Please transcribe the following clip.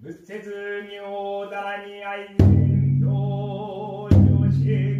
仏説妙だらに愛人教女子